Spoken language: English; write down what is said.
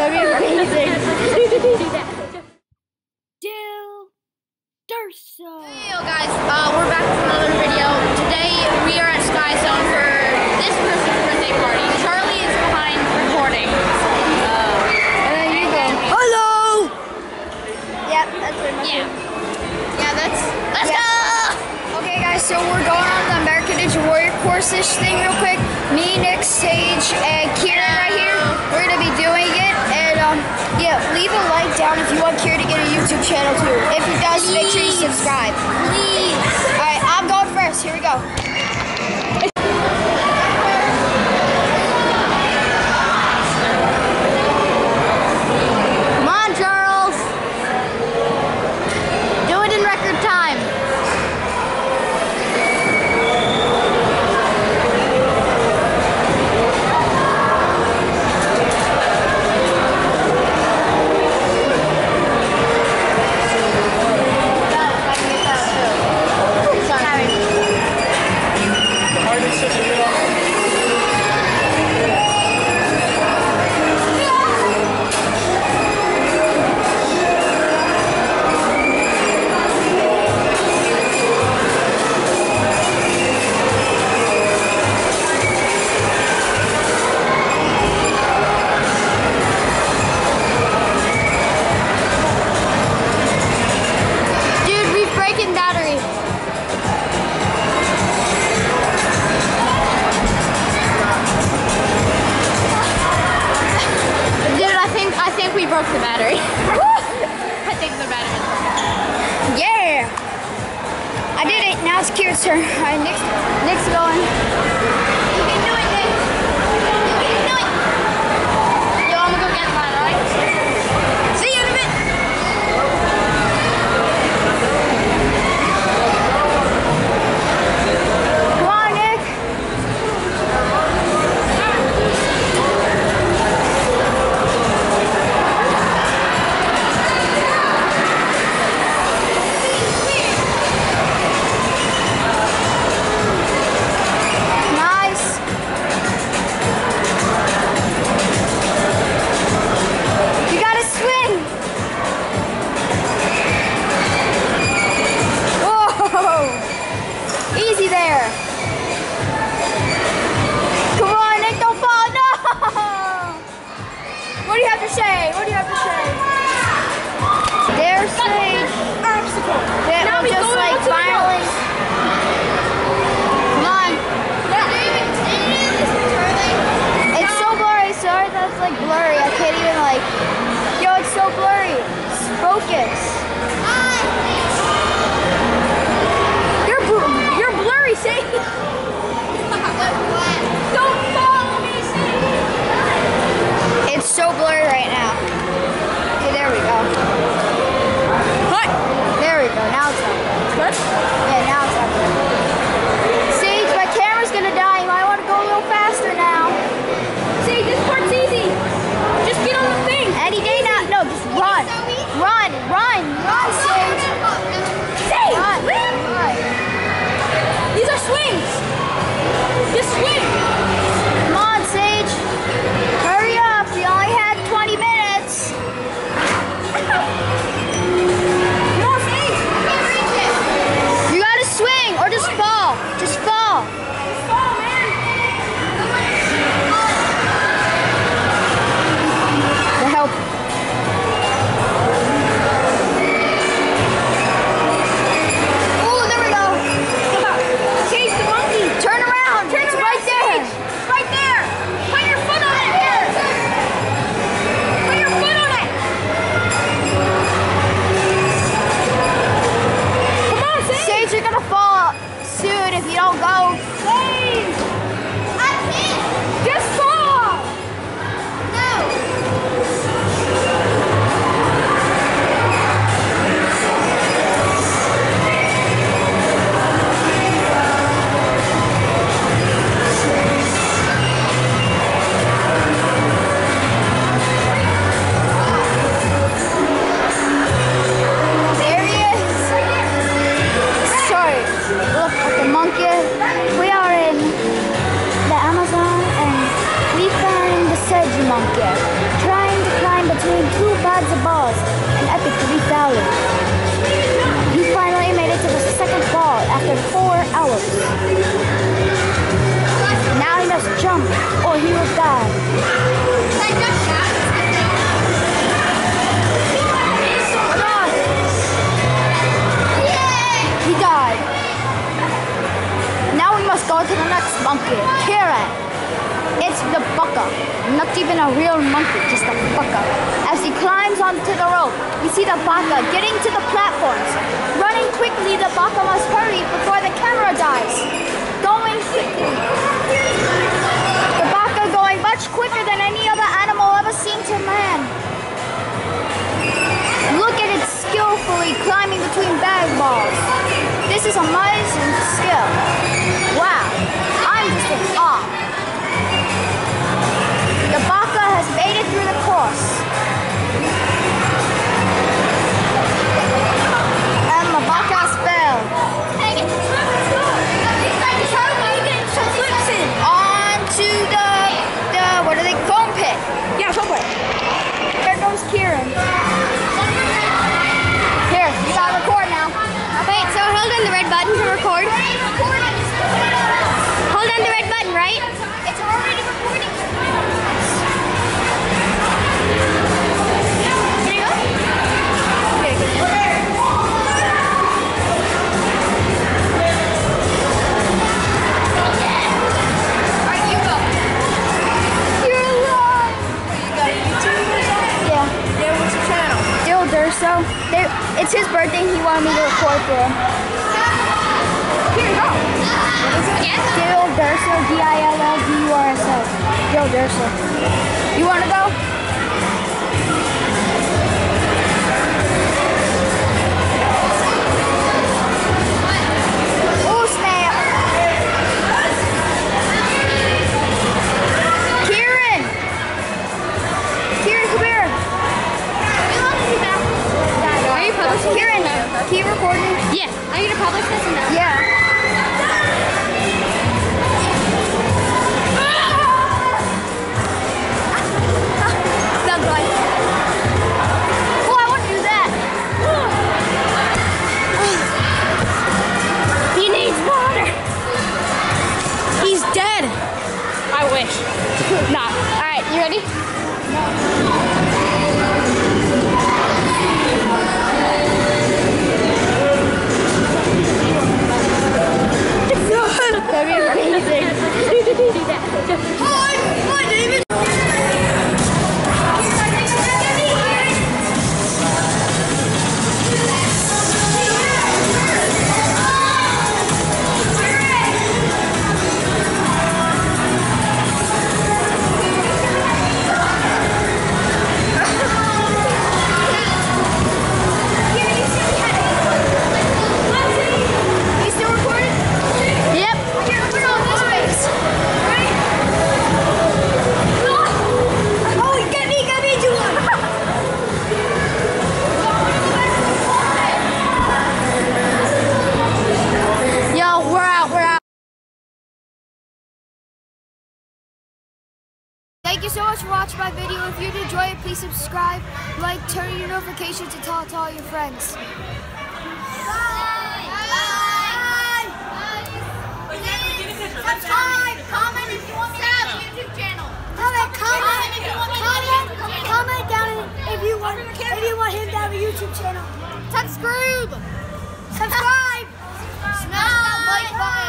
That'd be amazing. Dill Durso. Hey yo guys, uh, we're back with another video. Today we are at Sky Zone for this person's birthday party. Charlie is behind recording. And then you go. Hello. Yep, that's pretty much Yeah. it. Yeah, that's let's Yeah. go! Okay, guys, so we're going on the American Ninja Warrior course-ish thing real quick. Me, Nick, Sage, and Keiran right here. We're gonna be doing it, and um, yeah, leave a like down if you want Keiran to get a YouTube channel too. If he does, make sure you subscribe. Please. All right, I'm going first. Here we go. Keiran's turn. All right, Nick's, Nick's going. Bye. A real monkey, just a fuck up. As he climbs onto the rope, we see the baka getting to the platforms. Running quickly, the baka must hurry before the camera dies. Going quickly. The baka going much quicker than any other animal ever seen to man. Look at it skillfully climbing between bag balls. This is amazing Dill Durso. You want to go? Thank you so much for watching my video. If you enjoy it, please subscribe, like, turn your notifications, and tell, to all your friends. if you want him to have a YouTube channel. Subscribe! Subscribe! Smash that like button!